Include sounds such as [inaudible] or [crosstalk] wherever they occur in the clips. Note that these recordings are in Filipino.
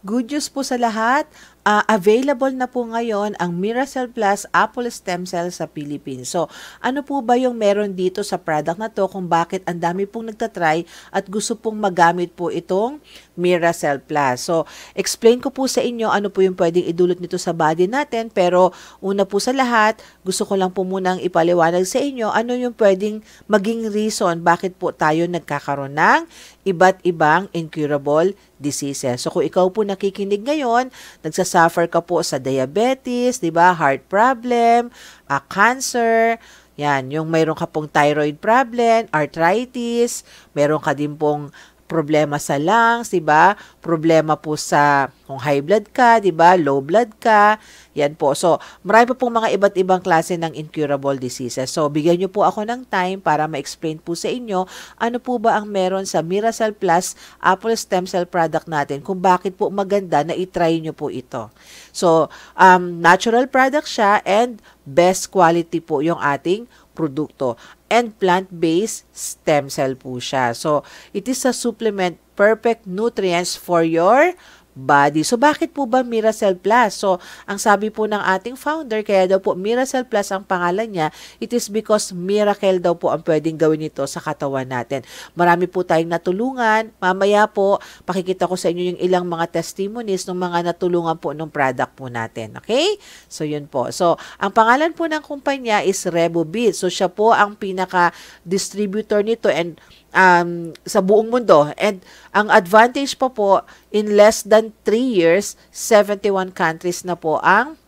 Good news po sa lahat. Uh, available na po ngayon ang Miracell Plus Apple Stem Cell sa Philippines. So, ano po ba yung meron dito sa product na to kung bakit ang dami pong nagtatry at gusto pong magamit po itong Miracell Plus. So, explain ko po sa inyo ano po yung pwedeng idulot nito sa body natin pero una po sa lahat, gusto ko lang po munang ipaliwanag sa inyo ano yung pwedeng maging reason bakit po tayo nagkakaroon ng iba't ibang incurable diseases. So kung ikaw po nakikinig ngayon, nagsasuffer ka po sa diabetes, 'di ba? Heart problem, uh, cancer, yan, yung mayroon ka pong thyroid problem, arthritis, mayroon ka din pong problema sa lungs, 'di ba? Problema po sa kung high blood ka, 'di ba? Low blood ka. Yan po. So, marami pa pong mga iba't ibang klase ng incurable diseases. So, bigyan niyo po ako ng time para ma-explain po sa inyo ano po ba ang meron sa Miracell Plus Apple Stem Cell product natin kung bakit po maganda na i-try niyo po ito. So, um, natural product siya and best quality po yung ating produkto and plant-based stem cell po siya. So, it is a supplement perfect nutrients for your body. So, bakit po ba Miracell Plus? So, ang sabi po ng ating founder, kaya daw po Miracell Plus ang pangalan niya, it is because miracle daw po ang pwedeng gawin ito sa katawan natin. Marami po tayong natulungan. Mamaya po, pakikita ko sa inyo yung ilang mga testimonies ng mga natulungan po ng product po natin. Okay? So, yun po. So, ang pangalan po ng kumpanya is RevoBeat. So, siya po ang pinaka-distributor nito and um, sa buong mundo. And ang advantage pa po, in less than 3 years, 71 countries na po ang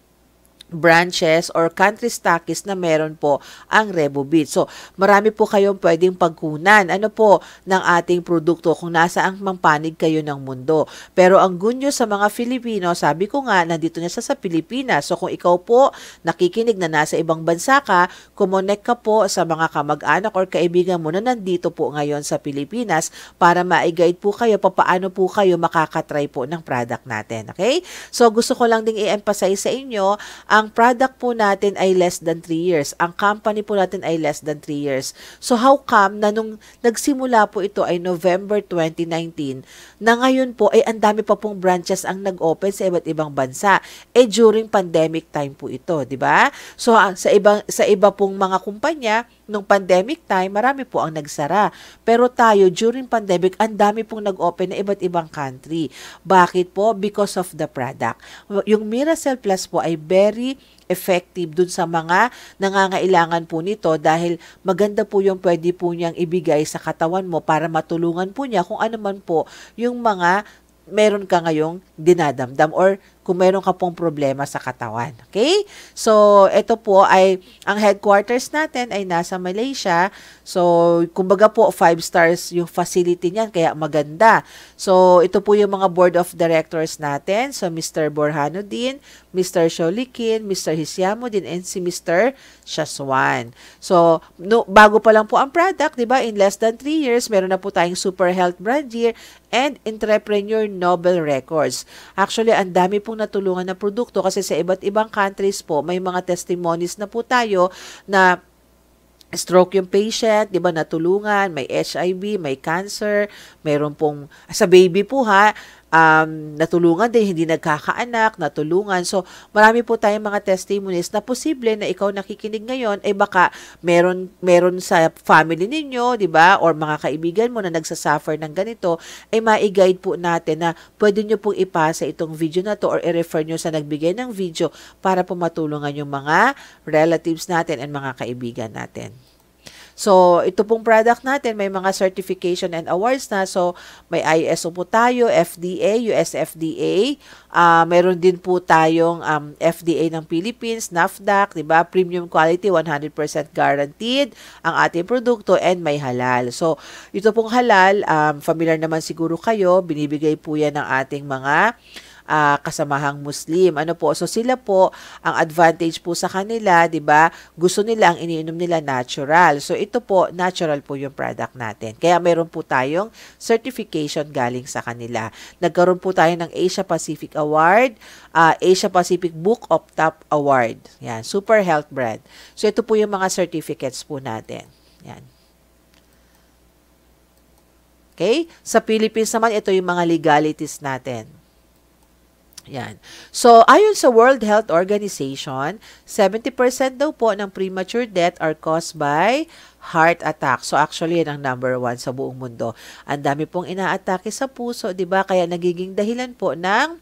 branches or country stockies na meron po ang RevoBit. So, marami po kayong pwedeng pagkunan ano po ng ating produkto kung nasa ang mampanig kayo ng mundo. Pero ang good sa mga Filipino, sabi ko nga, nandito na sa sa Pilipinas. So, kung ikaw po nakikinig na nasa ibang bansa ka, kumonek ka po sa mga kamag-anak or kaibigan mo na nandito po ngayon sa Pilipinas para ma-guide po kayo paano po kayo makakatry po ng product natin. Okay? So, gusto ko lang ding i-emphasize sa inyo ang ang product po natin ay less than 3 years. Ang company po natin ay less than 3 years. So how come na nung nagsimula po ito ay November 2019, na ngayon po ay ang dami pa pong branches ang nag-open sa iba't ibang bansa. Eh during pandemic time po ito, di ba? So sa ibang sa iba pong mga kumpanya, nung pandemic time, marami po ang nagsara. Pero tayo, during pandemic, ang dami pong nag-open na iba't ibang country. Bakit po? Because of the product. Yung Miracell Plus po ay very effective dun sa mga nangangailangan po nito dahil maganda po yung pwede po niyang ibigay sa katawan mo para matulungan po niya kung ano man po yung mga meron ka ngayong dinadamdam or kung meron ka pong problema sa katawan. Okay? So, ito po ay, ang headquarters natin ay nasa Malaysia. So, kumbaga po, 5 stars yung facility niyan, kaya maganda. So, ito po yung mga board of directors natin. So, Mr. Borhanuddin, Mr. Sholikin, Mr. Hisyamuddin, and si Mr. Shaswan. So, no, bago pa lang po ang product, di ba? In less than 3 years, meron na po tayong Super Health Brand Year and Entrepreneur Nobel Records. Actually, ang dami po pong natulungan na produkto kasi sa iba't ibang countries po, may mga testimonies na po tayo na stroke yung patient, 'di ba, natulungan, may HIV, may cancer, mayroon pong sa baby po ha, um, natulungan din, hindi nagkakaanak, natulungan. So, marami po tayong mga testimonies na posible na ikaw nakikinig ngayon, ay eh baka meron, meron sa family ninyo, di ba, or mga kaibigan mo na nagsasuffer ng ganito, ay eh ma-guide po natin na pwede nyo pong ipasa itong video na to or i-refer nyo sa nagbigay ng video para po matulungan yung mga relatives natin and mga kaibigan natin. So, ito pong product natin, may mga certification and awards na. So, may ISO po tayo, FDA, US FDA. Uh, meron din po tayong um, FDA ng Philippines, NAFDAC, di ba? Premium quality, 100% guaranteed ang ating produkto and may halal. So, ito pong halal, um, familiar naman siguro kayo, binibigay po yan ng ating mga uh, kasamahang Muslim. Ano po? So sila po ang advantage po sa kanila, 'di ba? Gusto nila ang iniinom nila natural. So ito po natural po yung product natin. Kaya meron po tayong certification galing sa kanila. Nagkaroon po tayo ng Asia Pacific Award, uh, Asia Pacific Book of Top Award. Yan, Super Health Brand. So ito po yung mga certificates po natin. Yan. Okay? Sa Philippines naman, ito yung mga legalities natin. Yan. So, ayon sa World Health Organization, 70% daw po ng premature death are caused by heart attack. So, actually, yan ang number one sa buong mundo. Ang dami pong inaatake sa puso, di ba? Kaya nagiging dahilan po ng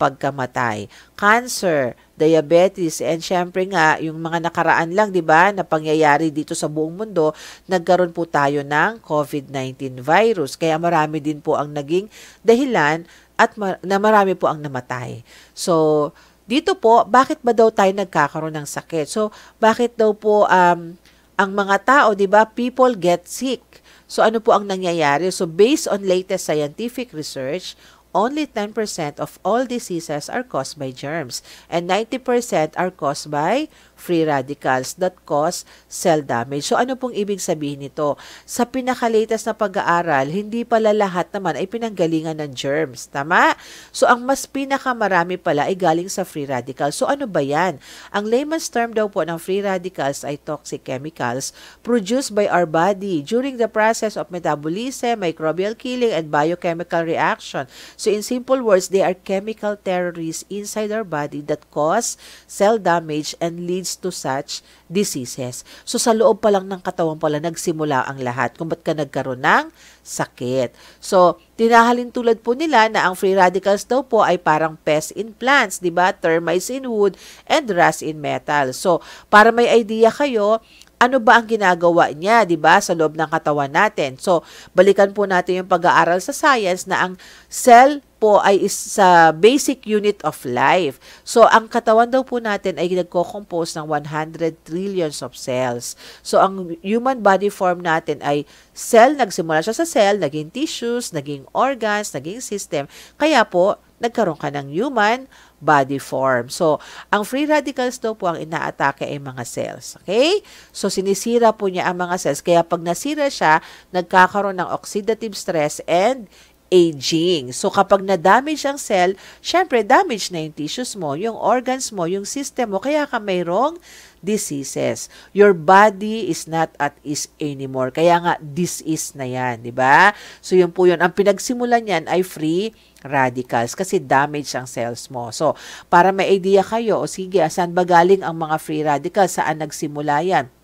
pagkamatay. Cancer, diabetes, and syempre nga, yung mga nakaraan lang, di ba, na pangyayari dito sa buong mundo, nagkaroon po tayo ng COVID-19 virus. Kaya marami din po ang naging dahilan at mar- na marami po ang namatay. So, dito po, bakit ba daw tayo nagkakaroon ng sakit? So, bakit daw po um, ang mga tao, di ba, people get sick. So, ano po ang nangyayari? So, based on latest scientific research, only 10% of all diseases are caused by germs and 90% are caused by free radicals that cause cell damage. So ano pong ibig sabihin nito? Sa pinakalatest na pag-aaral, hindi pala lahat naman ay pinanggalingan ng germs. Tama? So ang mas pinakamarami pala ay galing sa free radicals. So ano ba yan? Ang layman's term daw po ng free radicals ay toxic chemicals produced by our body during the process of metabolism, microbial killing, and biochemical reaction. So in simple words, they are chemical terrorists inside our body that cause cell damage and leads leads to such diseases. So sa loob pa lang ng katawan pala nagsimula ang lahat kung ba't ka nagkaroon ng sakit. So tinahalin tulad po nila na ang free radicals daw po ay parang pest in plants, di ba? Termites in wood and rust in metal. So para may idea kayo, ano ba ang ginagawa niya, 'di ba, sa loob ng katawan natin. So, balikan po natin yung pag-aaral sa science na ang cell po ay sa basic unit of life. So, ang katawan daw po natin ay nagko-compose ng 100 trillions of cells. So, ang human body form natin ay cell, nagsimula siya sa cell, naging tissues, naging organs, naging system. Kaya po, nagkaroon ka ng human body form. So, ang free radicals daw po ang inaatake ay mga cells. Okay? So, sinisira po niya ang mga cells. Kaya pag nasira siya, nagkakaroon ng oxidative stress and aging. So, kapag na-damage ang cell, syempre, damage na yung tissues mo, yung organs mo, yung system mo, kaya ka mayroong diseases. Your body is not at ease anymore. Kaya nga, disease na yan, di ba? So, yun po yun. Ang pinagsimulan yan ay free radicals kasi damage ang cells mo. So, para may idea kayo, o sige, saan ba galing ang mga free radicals? Saan nagsimula yan?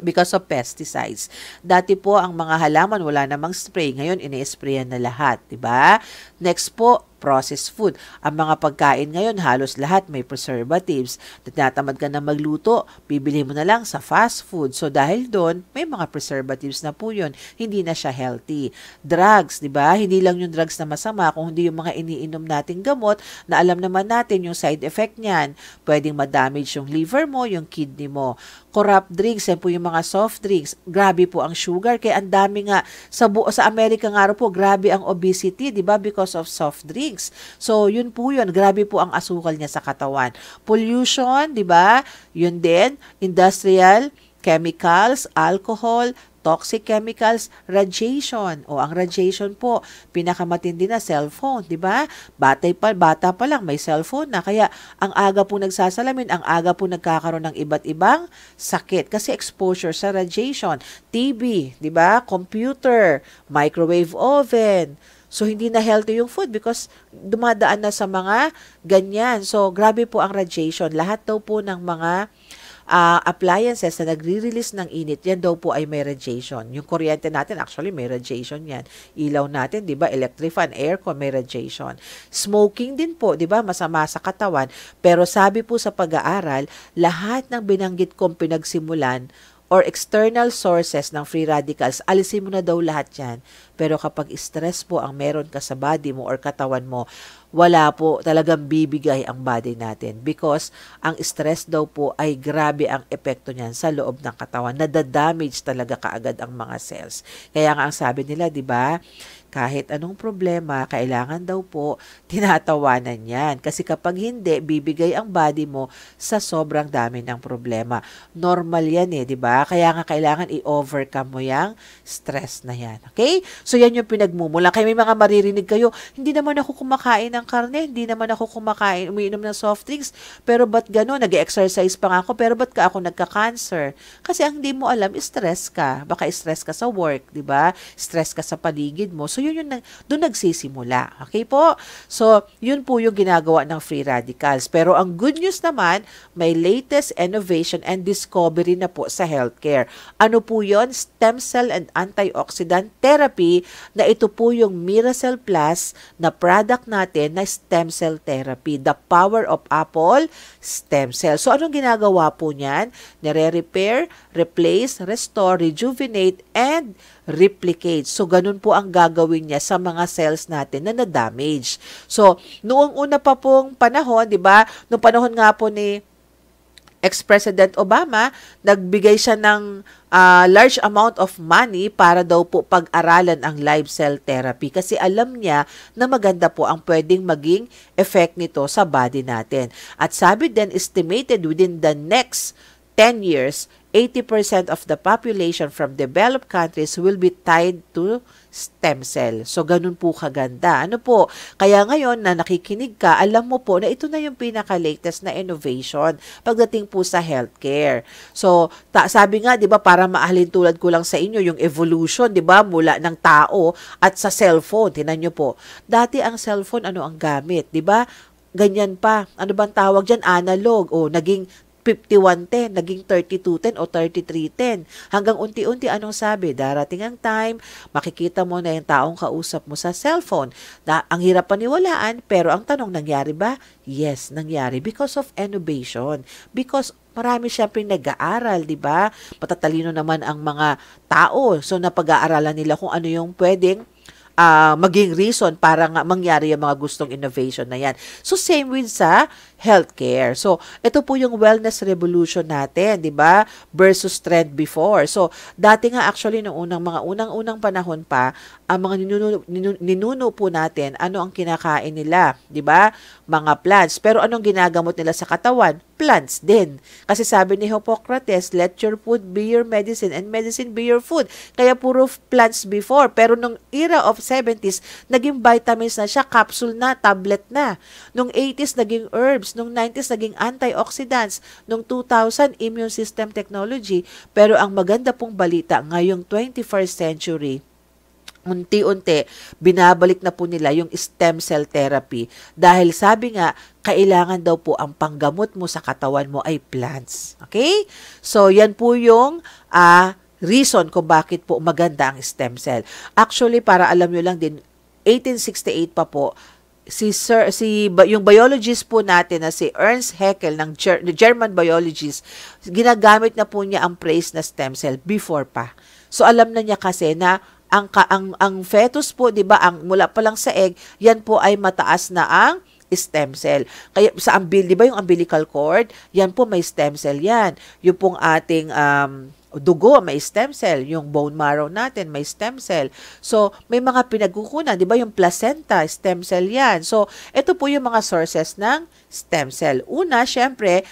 Because of pesticides. Dati po ang mga halaman wala namang spray, ngayon ini-sprayan na lahat, 'di ba? Next po, processed food. Ang mga pagkain ngayon, halos lahat may preservatives. Tinatamad ka na magluto, bibili mo na lang sa fast food. So dahil doon, may mga preservatives na po yun. Hindi na siya healthy. Drugs, di ba? Hindi lang yung drugs na masama, kung hindi yung mga iniinom nating gamot na alam naman natin yung side effect niyan. Pwedeng ma-damage yung liver mo, yung kidney mo. Corrupt drinks, yan po yung mga soft drinks. Grabe po ang sugar. Kaya ang dami nga, sa, bu- sa Amerika nga po, grabe ang obesity, di ba? Because of soft drinks. So, yun po yun. Grabe po ang asukal niya sa katawan. Pollution, di ba? Yun din. Industrial, chemicals, alcohol, toxic chemicals, radiation. O ang radiation po, pinakamatindi na cellphone, 'di ba? Bata pa bata pa lang may cellphone na kaya ang aga po nagsasalamin, ang aga po nagkakaroon ng iba't ibang sakit kasi exposure sa radiation, TB, 'di ba? Computer, microwave oven, So, hindi na healthy yung food because dumadaan na sa mga ganyan. So, grabe po ang radiation. Lahat daw po ng mga uh, appliances na nagre-release ng init, yan daw po ay may radiation. Yung kuryente natin, actually, may radiation yan. Ilaw natin, di ba? Electric fan, aircon, may radiation. Smoking din po, di ba? Masama sa katawan. Pero sabi po sa pag-aaral, lahat ng binanggit kong pinagsimulan, or external sources ng free radicals, alisin mo na daw lahat yan. Pero kapag stress po ang meron ka sa body mo or katawan mo, wala po talagang bibigay ang body natin because ang stress daw po ay grabe ang epekto niyan sa loob ng katawan. Nadadamage talaga kaagad ang mga cells. Kaya nga ang sabi nila, di ba, kahit anong problema, kailangan daw po [laughs] tinatawanan yan. Kasi kapag hindi, bibigay ang body mo sa sobrang dami ng problema. Normal yan eh, di ba? Kaya nga kailangan i-overcome mo yung stress na yan. Okay? So yan yung pinagmumula. Kaya may mga maririnig kayo, hindi naman ako kumakain ng karne, hindi naman ako kumakain, umiinom ng soft drinks, pero ba't gano'n? Nag-exercise pa nga ako, pero ba't ka ako nagka-cancer? Kasi ang hindi mo alam, stress ka. Baka stress ka sa work, di ba? Stress ka sa paligid mo. So yun yung, doon nagsisimula. Okay po? So, yun po yung ginagawa ng free radicals. Pero ang good news naman, may latest innovation and discovery na po sa healthcare. Ano po yon Stem cell and antioxidant therapy na ito po yung Miracell Plus na product natin na stem cell therapy. The power of apple stem cell. So, anong ginagawa po niyan? Nire-repair, replace, restore, rejuvenate, and replicate. So, ganun po ang gagawin niya sa mga cells natin na na-damage. So, noong una pa pong panahon, di ba, noong panahon nga po ni ex-President Obama, nagbigay siya ng uh, large amount of money para daw po pag-aralan ang live cell therapy kasi alam niya na maganda po ang pwedeng maging effect nito sa body natin. At sabi din, estimated within the next 10 years, 80% of the population from developed countries will be tied to stem cell. So, ganun po kaganda. Ano po? Kaya ngayon na nakikinig ka, alam mo po na ito na yung pinaka-latest na innovation pagdating po sa healthcare. So, ta- sabi nga, di ba, para maahalin tulad ko lang sa inyo, yung evolution, di ba, mula ng tao at sa cellphone. Tinan nyo po. Dati ang cellphone, ano ang gamit? Di ba? ganyan pa. Ano bang tawag dyan? Analog. O, naging 5110, naging 3210 o 3310. Hanggang unti-unti anong sabi? Darating ang time, makikita mo na yung taong kausap mo sa cellphone. Na, ang hirap paniwalaan, pero ang tanong, nangyari ba? Yes, nangyari because of innovation. Because marami siyempre nag-aaral, di ba? Patatalino naman ang mga tao. So, napag-aaralan nila kung ano yung pwedeng uh, maging reason para nga mangyari yung mga gustong innovation na yan. So, same with sa healthcare. So, ito po yung wellness revolution natin, di ba? Versus trend before. So, dati nga actually noong unang mga unang-unang panahon pa, ang mga ninuno, ninuno, ninuno po natin, ano ang kinakain nila, di ba? Mga plants. Pero anong ginagamot nila sa katawan? Plants din. Kasi sabi ni Hippocrates, let your food be your medicine and medicine be your food. Kaya puro plants before. Pero nung era of 70s, naging vitamins na siya, capsule na, tablet na. Nung 80s, naging herbs herbs. Nung 90s, naging antioxidants. Nung 2000, immune system technology. Pero ang maganda pong balita, ngayong 21st century, unti-unti, binabalik na po nila yung stem cell therapy. Dahil sabi nga, kailangan daw po ang panggamot mo sa katawan mo ay plants. Okay? So, yan po yung uh, reason kung bakit po maganda ang stem cell. Actually, para alam nyo lang din, 1868 pa po, si sir si yung biologist po natin na si Ernst Haeckel ng Ger- German biologist ginagamit na po niya ang praise na stem cell before pa so alam na niya kasi na ang ang ang fetus po 'di ba ang mula pa lang sa egg yan po ay mataas na ang stem cell. Kaya sa umbil, 'di ba yung umbilical cord, yan po may stem cell yan. Yung pong ating um dugo, may stem cell. Yung bone marrow natin, may stem cell. So, may mga pinagkukunan, di ba? Yung placenta, stem cell yan. So, ito po yung mga sources ng stem cell. Una, syempre,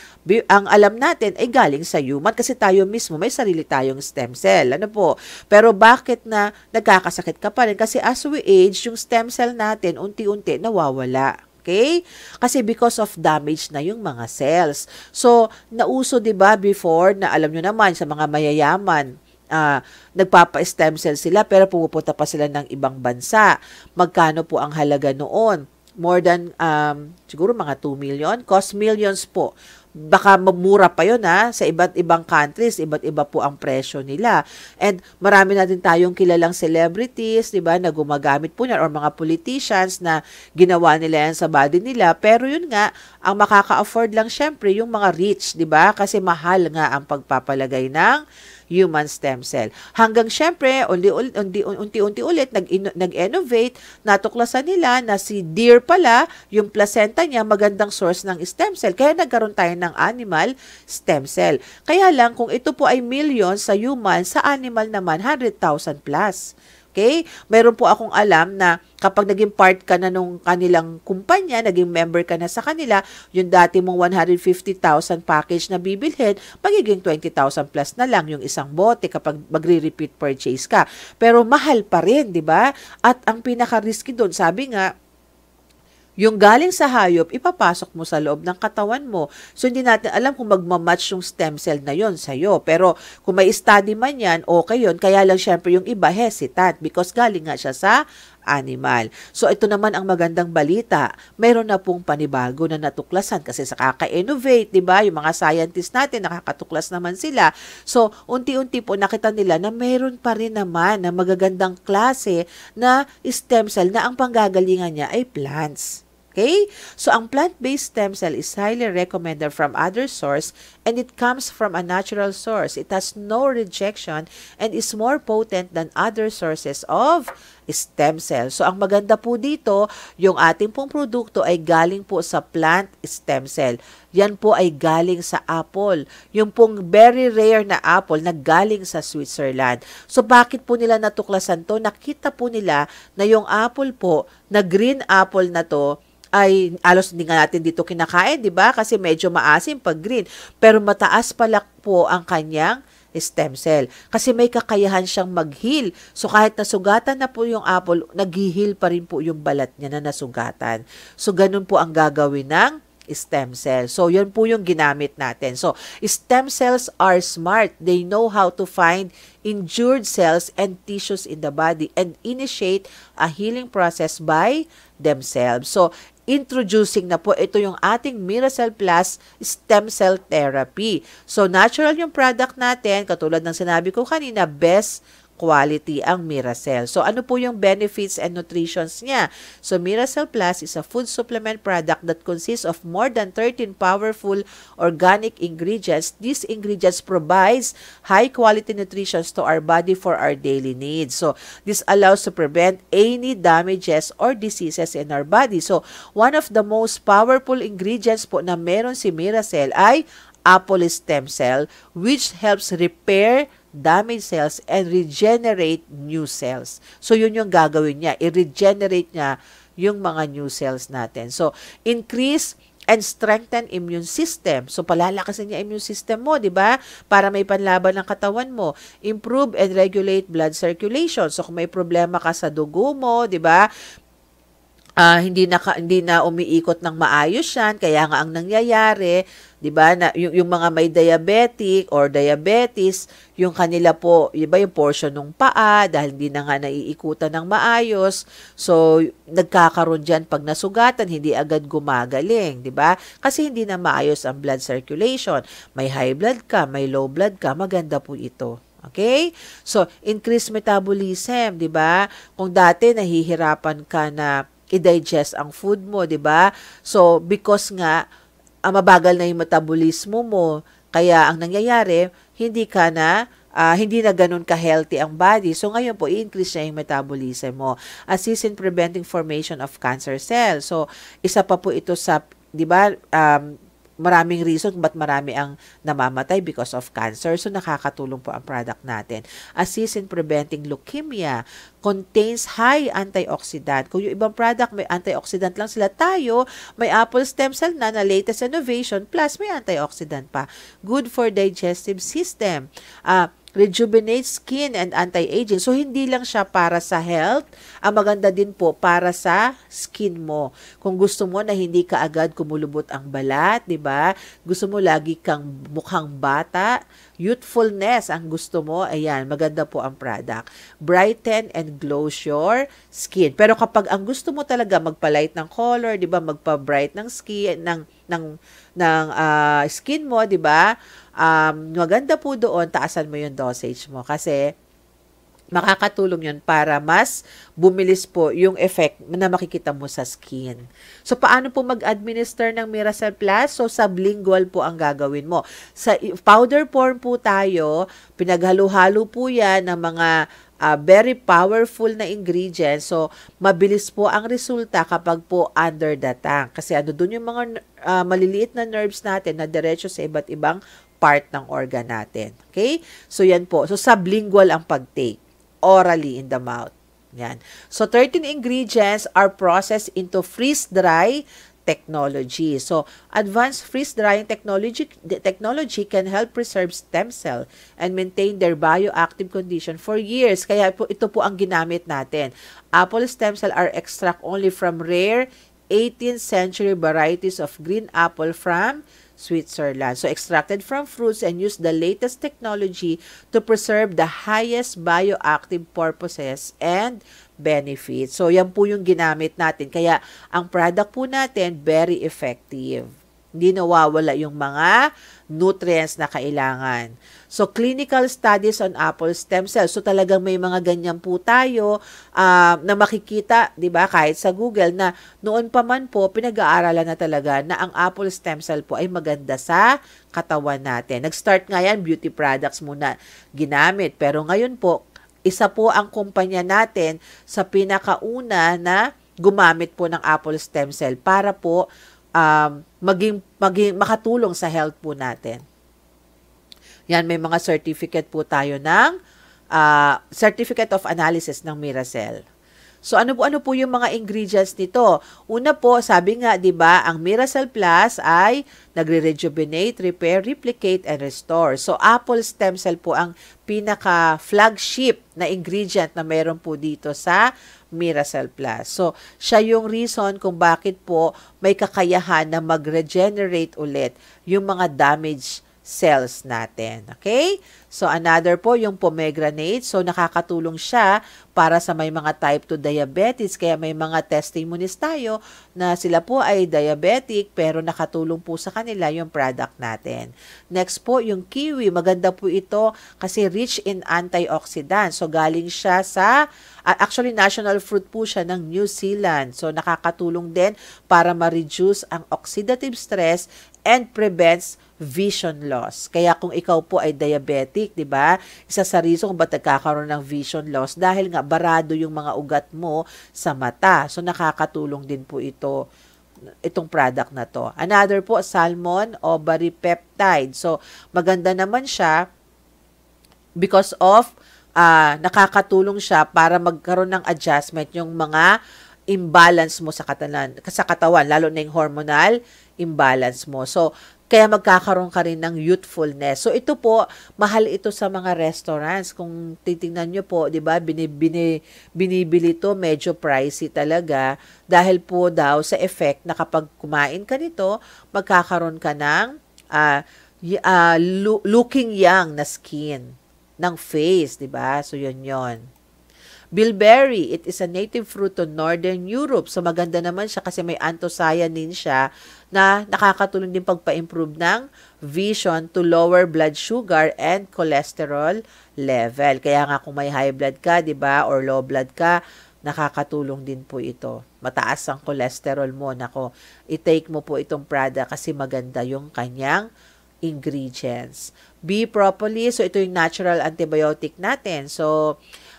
ang alam natin ay galing sa human kasi tayo mismo may sarili tayong stem cell. Ano po? Pero bakit na nagkakasakit ka pa rin? Kasi as we age, yung stem cell natin unti-unti nawawala. Okay? Kasi because of damage na yung mga cells. So, nauso 'di ba before na alam nyo naman sa mga mayayaman, uh, nagpapa-stem cell sila pero pumupunta pa sila ng ibang bansa. Magkano po ang halaga noon? More than um, siguro mga 2 million, cost millions po. Baka mura pa yon ha? Sa iba't ibang countries iba't iba po ang presyo nila. And marami na din tayong kilalang celebrities di ba na gumagamit po niyan or mga politicians na ginawa nila yan sa body nila. Pero yun nga ang makaka-afford lang syempre yung mga rich di ba? Kasi mahal nga ang pagpapalagay ng human stem cell. Hanggang syempre, unti-unti ulit nag-innovate, natuklasan nila na si deer pala, yung placenta niya, magandang source ng stem cell. Kaya nagkaroon tayo ng animal stem cell. Kaya lang, kung ito po ay million sa human, sa animal naman, 100,000 plus. Okay? Meron po akong alam na kapag naging part ka na nung kanilang kumpanya, naging member ka na sa kanila, yung dati mong 150,000 package na bibilhin, magiging 20,000 plus na lang yung isang bote kapag magre-repeat purchase ka. Pero mahal pa rin, di ba? At ang pinaka-risky doon, sabi nga, yung galing sa hayop, ipapasok mo sa loob ng katawan mo. So, hindi natin alam kung magmamatch yung stem cell na yon sa'yo. Pero, kung may study man yan, okay yun. Kaya lang, syempre, yung iba hesitant because galing nga siya sa animal. So, ito naman ang magandang balita. Meron na pong panibago na natuklasan kasi sa kaka-innovate, di ba? Yung mga scientists natin, nakakatuklas naman sila. So, unti-unti po nakita nila na meron pa rin naman na magagandang klase na stem cell na ang panggagalingan niya ay plants. Okay? So, ang plant-based stem cell is highly recommended from other source and it comes from a natural source. It has no rejection and is more potent than other sources of stem cell. So, ang maganda po dito, yung ating pong produkto ay galing po sa plant stem cell. Yan po ay galing sa apple. Yung pong very rare na apple na galing sa Switzerland. So, bakit po nila natuklasan to? Nakita po nila na yung apple po, na green apple na to, ay alos hindi nga natin dito kinakain, 'di ba? Kasi medyo maasim pag green. Pero mataas pala po ang kanyang stem cell. Kasi may kakayahan siyang mag-heal. So kahit nasugatan na po yung apple, nag-heal pa rin po yung balat niya na nasugatan. So ganun po ang gagawin ng stem cell. So, yun po yung ginamit natin. So, stem cells are smart. They know how to find injured cells and tissues in the body and initiate a healing process by themselves. So, introducing na po ito yung ating Miracell Plus Stem Cell Therapy. So, natural yung product natin, katulad ng sinabi ko kanina, best quality ang Miracell. So, ano po yung benefits and nutritions niya? So, Miracell Plus is a food supplement product that consists of more than 13 powerful organic ingredients. These ingredients provides high-quality nutrition to our body for our daily needs. So, this allows to prevent any damages or diseases in our body. So, one of the most powerful ingredients po na meron si Miracell ay apple stem cell which helps repair damaged cells and regenerate new cells. So, yun yung gagawin niya. I-regenerate niya yung mga new cells natin. So, increase and strengthen immune system. So, palalakasin niya immune system mo, di ba? Para may panlaban ng katawan mo. Improve and regulate blood circulation. So, kung may problema ka sa dugo mo, di ba? Uh, hindi na hindi na umiikot ng maayos 'yan kaya nga ang nangyayari 'di ba na yung, yung mga may diabetic or diabetes yung kanila po 'di ba yung portion ng paa dahil hindi na nga naiikutan ng maayos so nagkakaroon diyan pag nasugatan hindi agad gumagaling 'di ba kasi hindi na maayos ang blood circulation may high blood ka may low blood ka maganda po ito Okay? So, increased metabolism, 'di ba? Kung dati nahihirapan ka na i-digest ang food mo, 'di ba? So because nga uh, mabagal na yung metabolismo mo, kaya ang nangyayari, hindi ka na uh, hindi na ganun ka-healthy ang body. So, ngayon po, i-increase na yung metabolism mo. Assist in preventing formation of cancer cells. So, isa pa po ito sa, di ba, um, maraming reason ba't marami ang namamatay because of cancer. So, nakakatulong po ang product natin. Assist in preventing leukemia. Contains high antioxidant. Kung yung ibang product may antioxidant lang sila, tayo may apple stem cell na na latest innovation plus may antioxidant pa. Good for digestive system. Uh, rejuvenate skin and anti-aging. So, hindi lang siya para sa health, ang maganda din po para sa skin mo. Kung gusto mo na hindi ka agad kumulubot ang balat, di ba? Gusto mo lagi kang mukhang bata, youthfulness ang gusto mo, ayan, maganda po ang product. Brighten and glow your skin. Pero kapag ang gusto mo talaga magpa-light ng color, 'di ba, magpa-bright ng skin ng ng ng uh, skin mo, 'di ba? um, maganda po doon, taasan mo yung dosage mo kasi makakatulong yun para mas bumilis po yung effect na makikita mo sa skin. So, paano po mag-administer ng Miracell Plus? So, sublingual po ang gagawin mo. Sa powder form po tayo, pinaghalo-halo po yan ng mga uh, very powerful na ingredients. So, mabilis po ang resulta kapag po under the tank. Kasi ano doon yung mga uh, maliliit na nerves natin na diretso sa iba't ibang part ng organ natin. Okay? So, yan po. So, sublingual ang pag-take. Orally in the mouth. Yan. So 13 ingredients are processed into freeze-dry technology. So, advanced freeze drying technology technology can help preserve stem cell and maintain their bioactive condition for years. Kaya po ito po ang ginamit natin. Apple stem cell are extract only from rare 18th century varieties of green apple from Switzerland. So, extracted from fruits and use the latest technology to preserve the highest bioactive purposes and benefits. So, yan po yung ginamit natin. Kaya, ang product po natin, very effective. Hindi nawawala yung mga nutrients na kailangan. So, clinical studies on apple stem cells. So, talagang may mga ganyan po tayo uh, na makikita, di ba, kahit sa Google, na noon pa man po, pinag-aaralan na talaga na ang apple stem cell po ay maganda sa katawan natin. Nag-start nga yan, beauty products muna ginamit. Pero ngayon po, isa po ang kumpanya natin sa pinakauna na gumamit po ng apple stem cell para po um, maging, maging makatulong sa health po natin. Yan, may mga certificate po tayo ng uh, Certificate of Analysis ng Miracell. So ano po ano po yung mga ingredients nito? Una po, sabi nga 'di ba, ang Miracell Plus ay nagre-rejuvenate, repair, replicate and restore. So apple stem cell po ang pinaka flagship na ingredient na meron po dito sa Miracell Plus. So siya yung reason kung bakit po may kakayahan na mag-regenerate ulit yung mga damaged cells natin. Okay? So, another po, yung pomegranate. So, nakakatulong siya para sa may mga type 2 diabetes. Kaya may mga testimonies tayo na sila po ay diabetic pero nakatulong po sa kanila yung product natin. Next po, yung kiwi. Maganda po ito kasi rich in antioxidants. So, galing siya sa, actually, national fruit po siya ng New Zealand. So, nakakatulong din para ma-reduce ang oxidative stress and prevents vision loss. Kaya kung ikaw po ay diabetic, 'di ba? Isa sa reason kung bakit nagkakaroon ng vision loss dahil nga barado yung mga ugat mo sa mata. So nakakatulong din po ito itong product na to. Another po, salmon ovary peptide. So, maganda naman siya because of uh, nakakatulong siya para magkaroon ng adjustment yung mga imbalance mo sa katawan, sa katawan lalo na yung hormonal imbalance mo. So, kaya magkakaroon ka rin ng youthfulness. So ito po, mahal ito sa mga restaurants. Kung titingnan nyo po, 'di ba, binibini, binibili to medyo pricey talaga dahil po daw sa effect na kapag kumain ka nito, magkakaroon ka ng uh, uh, looking young na skin ng face, 'di ba? So 'yun 'yon. Bilberry, it is a native fruit of Northern Europe. So maganda naman siya kasi may anthocyanin siya na nakakatulong din pagpa-improve ng vision to lower blood sugar and cholesterol level. Kaya nga kung may high blood ka, 'di ba, or low blood ka, nakakatulong din po ito. Mataas ang cholesterol mo. Nako, i-take mo po itong product kasi maganda yung kanyang ingredients. Be propolis, so ito yung natural antibiotic natin. So,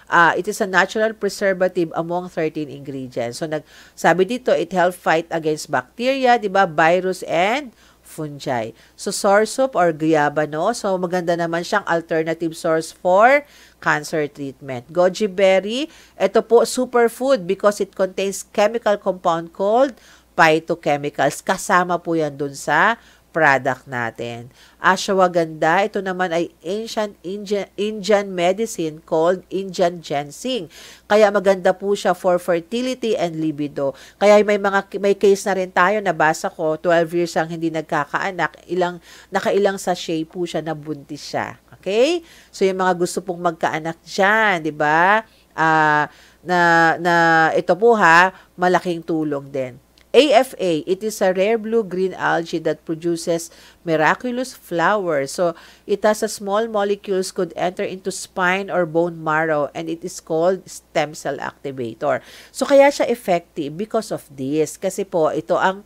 uh, it is a natural preservative among 13 ingredients. So, nagsabi dito, it help fight against bacteria, di ba, virus and fungi. So, sour soup or no? so maganda naman siyang alternative source for cancer treatment. Goji berry, ito po superfood because it contains chemical compound called phytochemicals. Kasama po yan dun sa product natin. Ashwagandha, ito naman ay ancient Indian, Indian medicine called Indian ginseng. Kaya maganda po siya for fertility and libido. Kaya may mga may case na rin tayo nabasa ko 12 years ang hindi nagkakaanak, ilang nakailang sa shape po siya na buntis siya. Okay? So yung mga gusto pong magkaanak diyan, 'di ba? Uh, na na ito po ha, malaking tulong din. AFA, it is a rare blue-green algae that produces miraculous flowers. So, it has a small molecules could enter into spine or bone marrow and it is called stem cell activator. So, kaya siya effective because of this. Kasi po, ito ang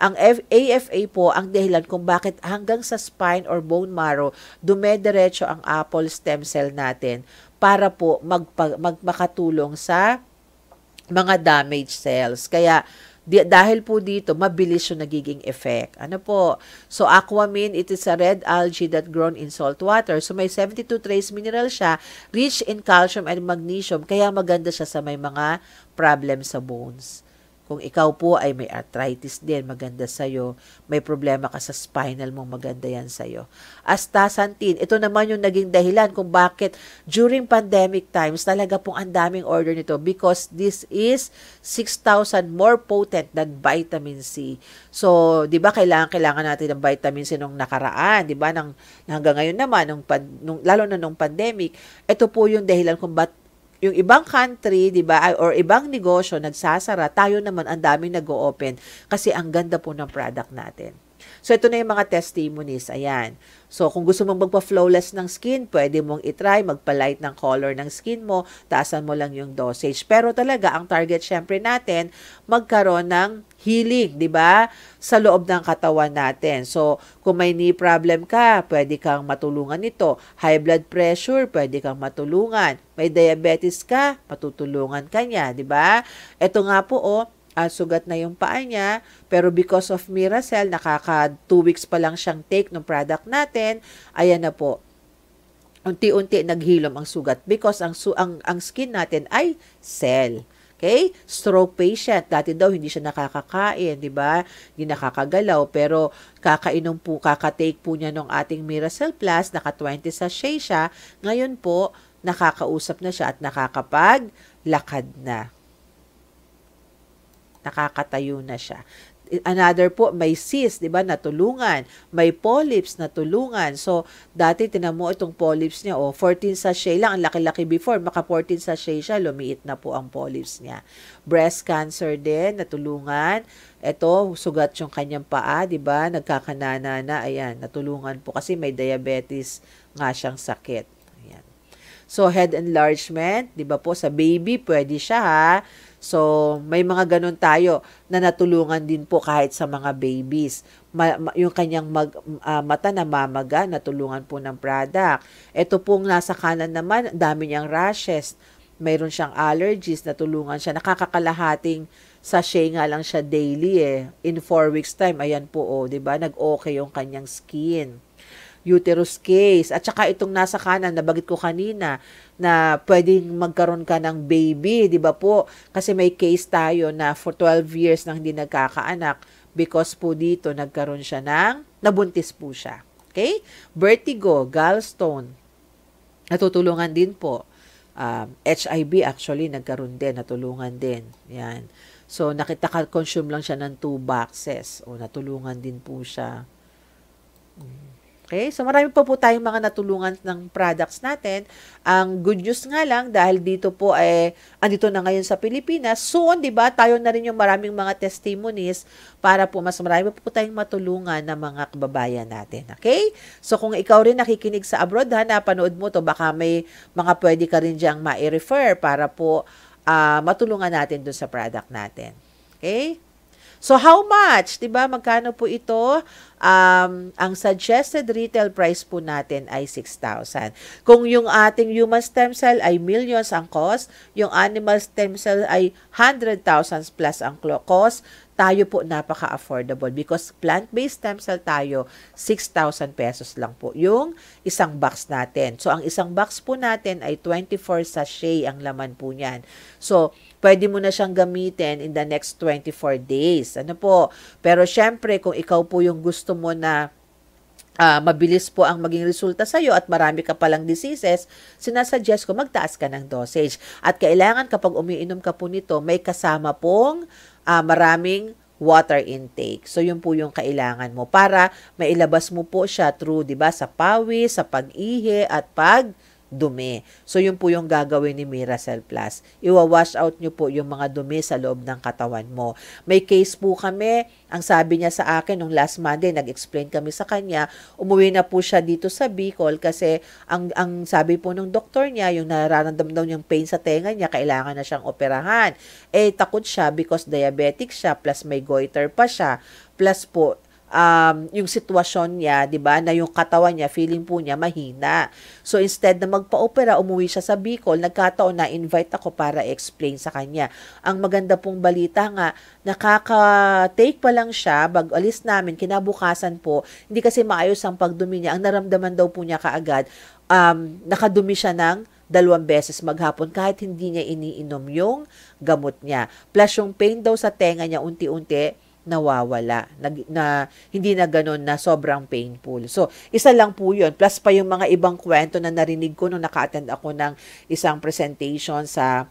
ang AFA po ang dahilan kung bakit hanggang sa spine or bone marrow dumediretso ang apple stem cell natin para po magpa- magmakatulong sa mga damaged cells. Kaya Di, dahil po dito, mabilis yung nagiging effect. Ano po? So, aquamine, it is a red algae that grown in salt water. So, may 72 trace mineral siya, rich in calcium and magnesium, kaya maganda siya sa may mga problem sa bones. Kung ikaw po ay may arthritis din, maganda sa'yo. May problema ka sa spinal mo, maganda yan sa'yo. Astaxanthin, ito naman yung naging dahilan kung bakit during pandemic times, talaga pong ang daming order nito because this is 6,000 more potent than vitamin C. So, di ba, kailangan, kailangan natin ng vitamin C nung nakaraan, di ba, nang, hanggang ngayon naman, nung, nung, lalo na nung pandemic, ito po yung dahilan kung ba't yung ibang country, 'di ba, or ibang negosyo nagsasara, tayo naman ang daming nag-o-open kasi ang ganda po ng product natin. So, ito na yung mga testimonies. Ayan. So, kung gusto mong magpa-flawless ng skin, pwede mong itry, magpa-light ng color ng skin mo, taasan mo lang yung dosage. Pero talaga, ang target syempre natin, magkaroon ng healing, di ba? Sa loob ng katawan natin. So, kung may knee problem ka, pwede kang matulungan nito. High blood pressure, pwede kang matulungan. May diabetes ka, matutulungan ka niya, di ba? Ito nga po, oh, uh, sugat na yung paa niya, pero because of Miracell, nakaka 2 weeks pa lang siyang take ng product natin, ayan na po, unti-unti naghilom ang sugat because ang, su- ang, ang skin natin ay cell. Okay? Stroke patient. Dati daw hindi siya nakakakain, di ba? Hindi nakakagalaw. Pero kakainom po, kakatake po niya ng ating Miracell Plus. Naka 20 sachet siya. Ngayon po, nakakausap na siya at nakakapaglakad na nakakatayo na siya. Another po, may cyst, di ba, natulungan. May polyps, natulungan. So, dati, tinan mo itong polyps niya, oh, 14 sachet lang, ang laki-laki before, maka 14 sachet siya, lumiit na po ang polyps niya. Breast cancer din, natulungan. Ito, sugat yung kanyang paa, di ba, nagkakanana na, ayan, natulungan po kasi may diabetes nga siyang sakit. Ayan. So, head enlargement, di ba po, sa baby, pwede siya ha So, may mga ganun tayo na natulungan din po kahit sa mga babies. Ma- ma- yung kanyang mag, uh, mata na mamaga, natulungan po ng product. Ito pong nasa kanan naman, dami niyang rashes. Mayroon siyang allergies, natulungan siya. Nakakakalahating sachet nga lang siya daily eh. In 4 weeks time, ayan po oh, 'di ba? Nag-okay yung kanyang skin uterus case. At saka itong nasa kanan, nabagit ko kanina, na pwedeng magkaroon ka ng baby, di ba po? Kasi may case tayo na for 12 years nang hindi nagkakaanak because po dito nagkaroon siya ng, nabuntis po siya. Okay? Vertigo, gallstone, natutulungan din po. Um, HIV actually nagkaroon din, natulungan din. Yan. So, nakita ka, consume lang siya ng two boxes. O, natulungan din po siya. Hmm. Okay? So marami pa po tayong mga natulungan ng products natin. Ang good news nga lang dahil dito po eh andito na ngayon sa Pilipinas. Soon, 'di ba? Tayo na rin yung maraming mga testimonies para po mas marami po, po tayong matulungan ng mga kababayan natin. Okay? So kung ikaw rin nakikinig sa abroad ha, napanood mo to, baka may mga pwede ka rin diyang ma-refer para po uh, matulungan natin dun sa product natin. Okay? So how much, 'di ba? Magkano po ito? Um, ang suggested retail price po natin ay 6,000. Kung yung ating human stem cell ay millions ang cost, yung animal stem cell ay 100,000 plus ang cost, tayo po napaka-affordable because plant-based stem cell tayo, 6,000 pesos lang po yung isang box natin. So, ang isang box po natin ay 24 sachet ang laman po niyan. So, pwede mo na siyang gamitin in the next 24 days. Ano po? Pero syempre, kung ikaw po yung gusto mo na uh, mabilis po ang maging resulta sa iyo at marami ka palang diseases, sinasuggest ko magtaas ka ng dosage. At kailangan kapag umiinom ka po nito, may kasama pong uh, maraming water intake. So, yun po yung kailangan mo para mailabas mo po siya through, di ba, sa pawis, sa pag-ihi, at pag dumi. So, yun po yung gagawin ni Miracell Plus. Iwa-wash out nyo po yung mga dumi sa loob ng katawan mo. May case po kami, ang sabi niya sa akin nung last Monday, nag-explain kami sa kanya, umuwi na po siya dito sa Bicol kasi ang, ang sabi po ng doktor niya, yung nararamdaman daw niyang pain sa tenga niya, kailangan na siyang operahan. Eh, takot siya because diabetic siya, plus may goiter pa siya, plus po, um, yung sitwasyon niya, 'di ba, na yung katawan niya, feeling po niya mahina. So instead na magpa-opera, umuwi siya sa Bicol, nagkataon na invite ako para explain sa kanya. Ang maganda pong balita nga, nakaka-take pa lang siya, bag alis namin, kinabukasan po, hindi kasi maayos ang pagdumi niya. Ang naramdaman daw po niya kaagad, um, nakadumi siya ng dalawang beses maghapon kahit hindi niya iniinom yung gamot niya. Plus yung pain daw sa tenga niya unti-unti nawawala. Nag, na, hindi na ganun na sobrang painful. So, isa lang po yun. Plus pa yung mga ibang kwento na narinig ko nung naka-attend ako ng isang presentation sa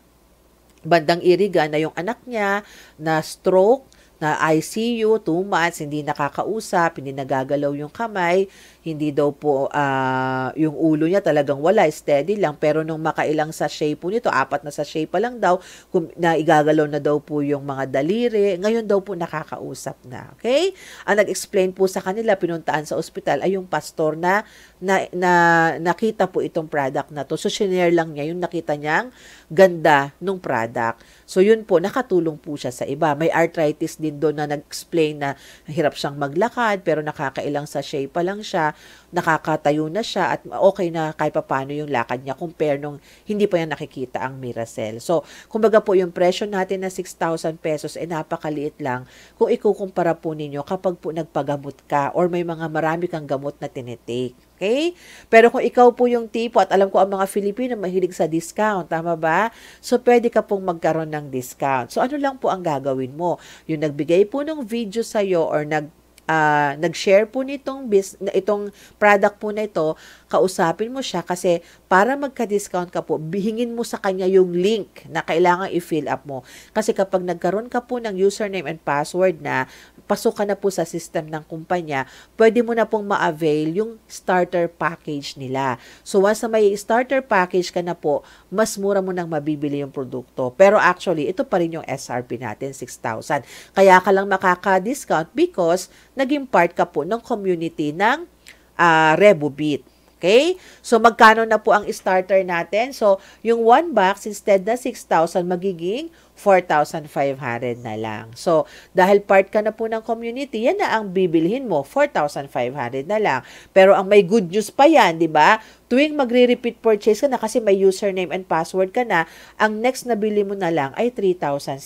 bandang Iriga na yung anak niya na stroke, na ICU, 2 months, hindi nakakausap, hindi nagagalaw yung kamay, hindi daw po uh, yung ulo niya talagang wala, steady lang. Pero nung makailang sa shape po nito, apat na sa shape pa lang daw, kung, na igagalaw na daw po yung mga daliri, ngayon daw po nakakausap na. Okay? Ang nag-explain po sa kanila, pinuntaan sa ospital, ay yung pastor na, na, na nakita po itong product na to. So, shinare lang niya yung nakita niyang ganda nung product. So, yun po, nakatulong po siya sa iba. May arthritis din doon na nag-explain na hirap siyang maglakad pero nakakailang sa shape pa lang siya, nakakatayo na siya at okay na kahit pa paano yung lakad niya compare nung hindi pa niya nakikita ang Miracell. So, kumbaga po yung presyo natin na 6,000 pesos ay eh, napakaliit lang kung ikukumpara po ninyo kapag po nagpagamot ka or may mga marami kang gamot na tinitake. Okay? Pero kung ikaw po yung tipo at alam ko ang mga Filipino mahilig sa discount, tama ba? So, pwede ka pong magkaroon ng discount. So, ano lang po ang gagawin mo? Yung nagbigay po ng video sa'yo or nag uh, nag-share po nitong bis, itong product po na ito, kausapin mo siya kasi para magka-discount ka po, bihingin mo sa kanya yung link na kailangan i-fill up mo. Kasi kapag nagkaroon ka po ng username and password na, pasok ka na po sa system ng kumpanya, pwede mo na pong ma-avail yung starter package nila. So once na may starter package ka na po, mas mura mo nang mabibili yung produkto. Pero actually, ito pa rin yung SRP natin, 6,000. Kaya ka lang makaka-discount because naging part ka po ng community ng uh, Rebobit. Okay? So, magkano na po ang starter natin? So, yung one box, instead na 6,000, magiging 4,500 na lang. So, dahil part ka na po ng community, yan na ang bibilhin mo, 4,500 na lang. Pero ang may good news pa yan, di ba? Tuwing magre-repeat purchase ka na kasi may username and password ka na, ang next na bili mo na lang ay 3,600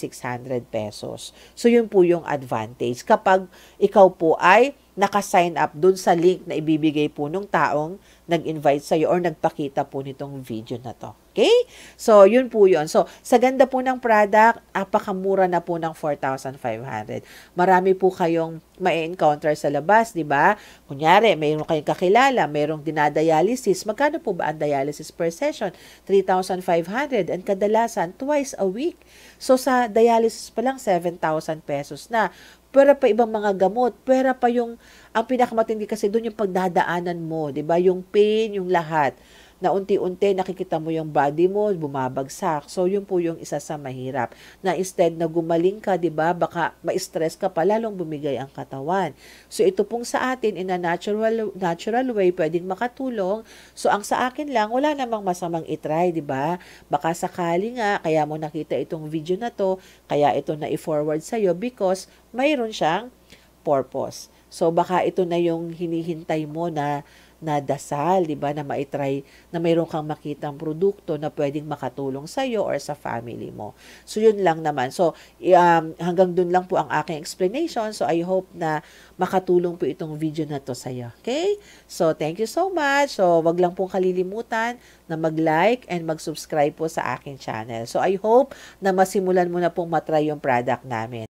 pesos. So, yun po yung advantage. Kapag ikaw po ay naka-sign up dun sa link na ibibigay po nung taong nag-invite sa'yo or nagpakita po nitong video na to. Okay? So, yun po yun. So, sa ganda po ng product, apakamura na po ng 4,500. Marami po kayong ma-encounter sa labas, di ba? Kunyari, mayroon kayong kakilala, mayroong dinadialysis. Magkano po ba ang dialysis per session? 3,500 and kadalasan twice a week. So, sa dialysis pa lang, 7,000 pesos na. Pwera pa ibang mga gamot, pwera pa yung, ang pinakamatindi kasi doon yung pagdadaanan mo, di ba? Yung pain, yung lahat na unti-unti nakikita mo yung body mo bumabagsak. So, yun po yung isa sa mahirap. Na instead na gumaling ka, di ba, baka ma-stress ka pa, lalong bumigay ang katawan. So, ito pong sa atin, in a natural, natural way, pwedeng makatulong. So, ang sa akin lang, wala namang masamang itry, di ba? Baka sakali nga, kaya mo nakita itong video na to, kaya ito na i-forward sa'yo because mayroon siyang purpose. So, baka ito na yung hinihintay mo na na dasal, di ba, na maitry na mayroon kang makitang produkto na pwedeng makatulong sa iyo or sa family mo. So, yun lang naman. So, um, hanggang dun lang po ang aking explanation. So, I hope na makatulong po itong video na to sa iyo. Okay? So, thank you so much. So, wag lang pong kalilimutan na mag-like and mag-subscribe po sa aking channel. So, I hope na masimulan mo na pong matry yung product namin.